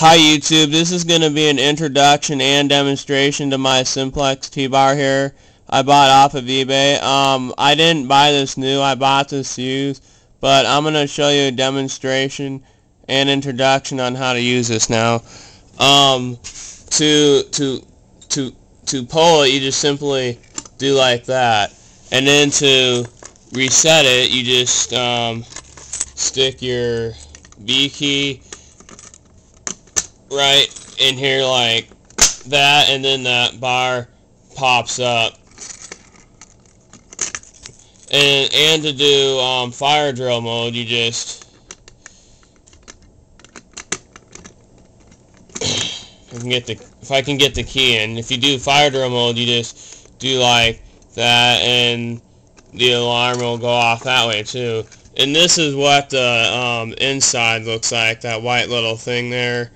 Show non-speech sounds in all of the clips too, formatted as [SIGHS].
Hi YouTube, this is going to be an introduction and demonstration to my simplex T-bar here. I bought off of eBay. Um, I didn't buy this new, I bought this used, but I'm going to show you a demonstration and introduction on how to use this now. Um, to, to, to, to pull it, you just simply do like that. And then to reset it, you just um, stick your B key right in here like that and then that bar pops up. And and to do um, fire drill mode you just I [COUGHS] can get the if I can get the key in. If you do fire drill mode you just do like that and the alarm will go off that way too. And this is what the um, inside looks like that white little thing there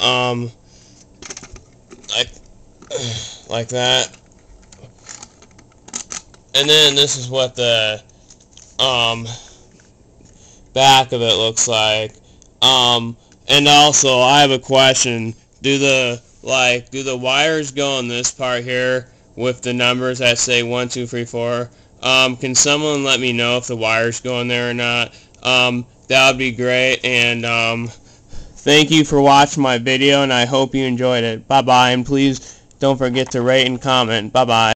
um, like, [SIGHS] like that. And then this is what the, um, back of it looks like. Um, and also, I have a question. Do the, like, do the wires go on this part here with the numbers that say 1, 2, 3, 4? Um, can someone let me know if the wires go in there or not? Um, that would be great. And, um, Thank you for watching my video and I hope you enjoyed it. Bye bye and please don't forget to rate and comment. Bye bye.